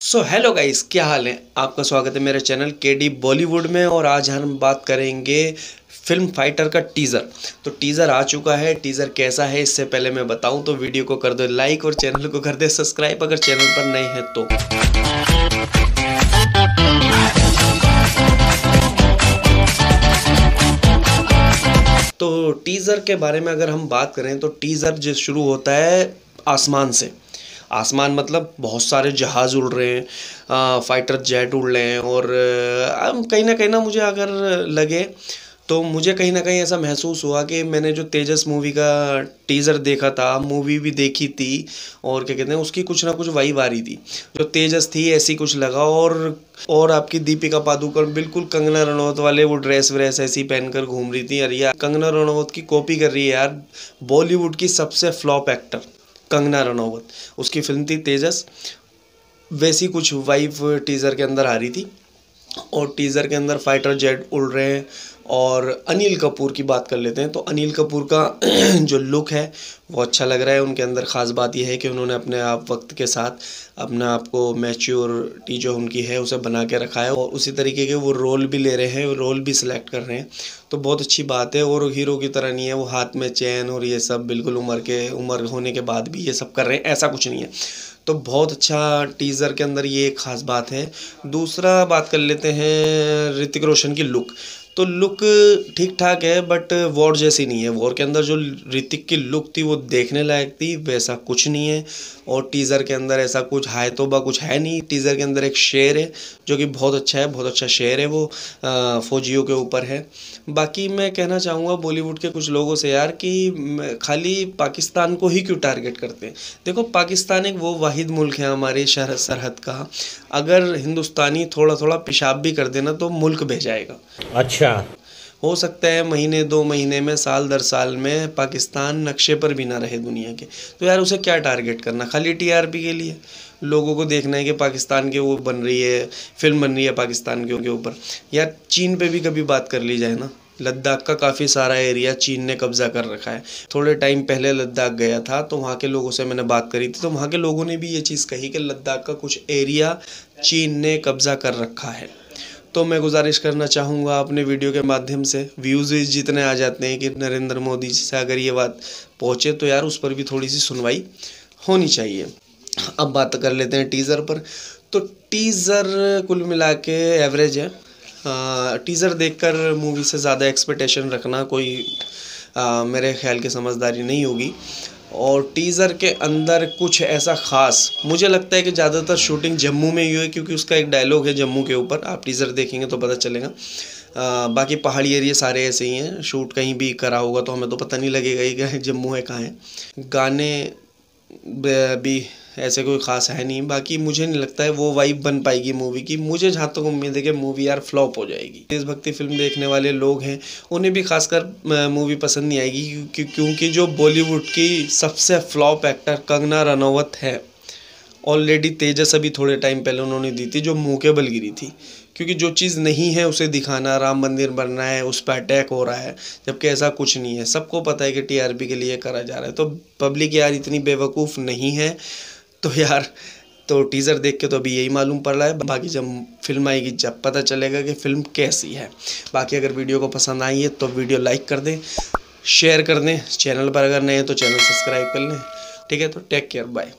So hello guys क्या हाल है? आपका स्वागत है मेरे चैनल के डी बॉलीवुड में और आज हम बात करेंगे फ़िल्म फाइटर का टीज़र तो टीज़र आ चुका है टीज़र कैसा है, इससे पहले मैं बताऊँ तो वीडियो को कर दो लाइक और चैनल को कर दे सब्सक्राइब अगर चैनल पर नए हैं तो। तो टीज़र के बारे में अगर हम बात करें तो टीज़र जो शुरू होता है आसमान से। आसमान मतलब बहुत सारे जहाज़ उड़ रहे हैं फाइटर जेट उड़ रहे हैं और कहीं ना कहीं ना मुझे अगर लगे तो मुझे कहीं ना कहीं ऐसा महसूस हुआ कि मैंने जो तेजस मूवी का टीज़र देखा था मूवी भी देखी थी और क्या कहते हैं, उसकी कुछ ना कुछ वाइब आ रही थी। जो तेजस थी, ऐसी कुछ लगा और और आपकी दीपिका पादुकोण बिल्कुल कंगना रनौत वाले वो ड्रेस व्रेस ऐसी पहनकर घूम रही थी। अरे यार, कंगना रनौत की कॉपी कर रही है यार बॉलीवुड की सबसे फ्लॉप एक्टर कंगना रनौवत उसकी फ़िल्म थी तेजस। वैसी कुछ वाइफ टीज़र के अंदर आ रही थी। और टीज़र के अंदर फाइटर जेट उड़ रहे हैं। और अनिल कपूर की बात कर लेते हैं तो अनिल कपूर का जो लुक है, वो अच्छा लग रहा है। उनके अंदर ख़ास बात यह है कि उन्होंने अपने आप वक्त के साथ अपने आप को मैच्योरिटी जो उनकी है, उसे बना के रखा है और उसी तरीके के वो रोल भी ले रहे हैं रोल भी सिलेक्ट कर रहे हैं। तो बहुत अच्छी बात है और हीरो की तरह नहीं है, वो हाथ में चैन और ये सब बिल्कुल उम्र के, उम्र होने के बाद भी ये सब कर रहे हैं, ऐसा कुछ नहीं है। तो बहुत अच्छा टीज़र के अंदर ये एक ख़ास बात है। दूसरा बात कर लेते हैं ऋतिक रोशन की लुक। तो लुक ठीक ठाक है बट वॉर जैसी नहीं है। वॉर के अंदर जो ऋतिक की लुक थी, वो देखने लायक थी, वैसा कुछ नहीं है। और टीज़र के अंदर ऐसा कुछ हाय तोबा कुछ है नहीं। टीज़र के अंदर एक शेर है, जो कि बहुत अच्छा है, बहुत अच्छा शेर है वो फौजियों के ऊपर है। बाकी मैं कहना चाहूँगा बॉलीवुड के कुछ लोगों से यार कि खाली पाकिस्तान को ही क्यों टारगेट करते हैं? देखो, पाकिस्तान एक वो वाहिद मुल्क है हमारे शहर सरहद का। अगर हिंदुस्तानी थोड़ा थोड़ा पेशाब भी कर देना तो मुल्क भेजाएगा अच्छा हो सकता है महीने, दो महीने में, साल दर साल में पाकिस्तान नक्शे पर भी ना रहे दुनिया के। तो यार उसे क्या टारगेट करना? खाली टीआरपी के लिए। लोगों को देखना है कि पाकिस्तान के वो बन रही है फ़िल्म बन रही है पाकिस्तान के ऊपर। यार चीन पे भी कभी बात कर ली जाए ना, लद्दाख का काफ़ी सारा एरिया चीन ने कब्ज़ा कर रखा है। थोड़े टाइम पहले लद्दाख गया था तो वहाँ के लोगों से मैंने बात करी थी तो वहाँ के लोगों ने भी ये चीज़ कही कि लद्दाख का कुछ एरिया चीन ने कब्ज़ा कर रखा है। तो मैं गुजारिश करना चाहूँगा अपने वीडियो के माध्यम से। व्यूज़ जितने आ जाते हैं कि नरेंद्र मोदी जी से अगर ये बात पहुँचे तो यार उस पर भी थोड़ी सी सुनवाई होनी चाहिए। अब बात कर लेते हैं टीज़र पर। तो टीज़र कुल मिला के एवरेज है। आ, टीज़र देखकर मूवी से ज़्यादा एक्सपेक्टेशन रखना कोई आ, मेरे ख्याल की समझदारी नहीं होगी। और टीज़र के अंदर कुछ ऐसा ख़ास। मुझे लगता है कि ज़्यादातर शूटिंग जम्मू में ही हुई क्योंकि उसका एक डायलॉग है जम्मू के ऊपर। आप टीज़र देखेंगे तो पता चलेगा। आ, बाकी पहाड़ी एरिया सारे ऐसे ही हैं। शूट कहीं भी करा होगा तो हमें तो पता नहीं लगेगा ही कि जम्मू है कहाँ है। गाने भी ऐसे कोई ख़ास है नहीं। बाकी मुझे नहीं लगता है वो वाइब बन पाएगी मूवी की। मुझे जहाँ तक उम्मीद है कि मूवी यार फ्लॉप हो जाएगी। देशभक्ति फ़िल्म देखने वाले लोग हैं, उन्हें भी खासकर मूवी पसंद नहीं आएगी क्योंकि जो बॉलीवुड की सबसे फ्लॉप एक्टर कंगना रनौत है ऑलरेडी तेजस अभी थोड़े टाइम पहले उन्होंने दी थी, जो मुँह के बल गिरी थी। क्योंकि जो चीज़ नहीं है, उसे दिखाना, राम मंदिर बनना है, उस पर अटैक हो रहा है, जबकि ऐसा कुछ नहीं है। सबको पता है कि टीआरपी के लिए करा जा रहा है। तो पब्लिक यार इतनी बेवकूफ़ नहीं है। तो यार तो टीज़र देख के तो अभी यही मालूम पड़ रहा है। बाकी जब फ़िल्म आएगी, जब पता चलेगा कि फ़िल्म कैसी है। बाकी अगर वीडियो को पसंद आई है तो वीडियो लाइक कर दें शेयर कर दें। चैनल पर अगर नए हैं तो चैनल सब्सक्राइब कर लें। ठीक है तो टेक केयर बाय